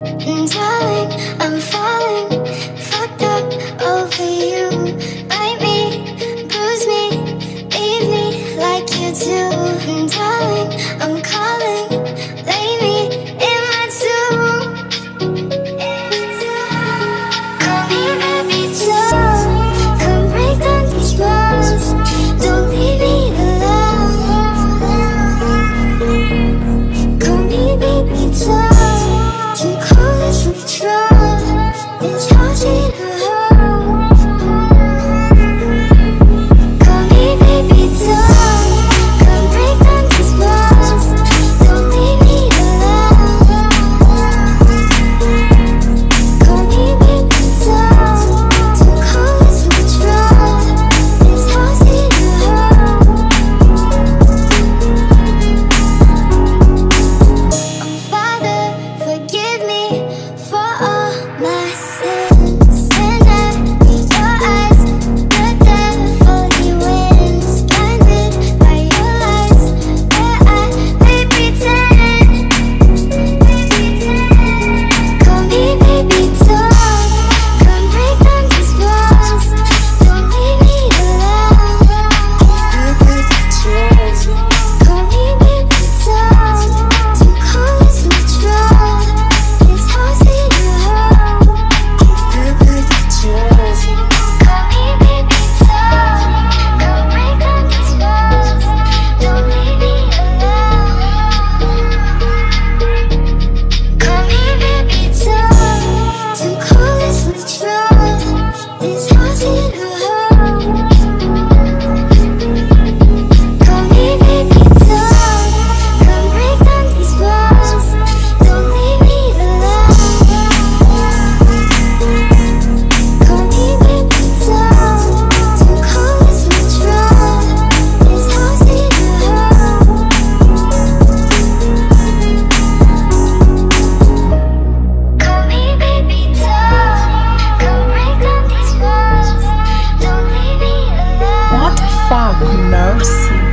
And darling, fuck, nurse.